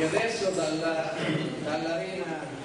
E adesso dalla, dall'arena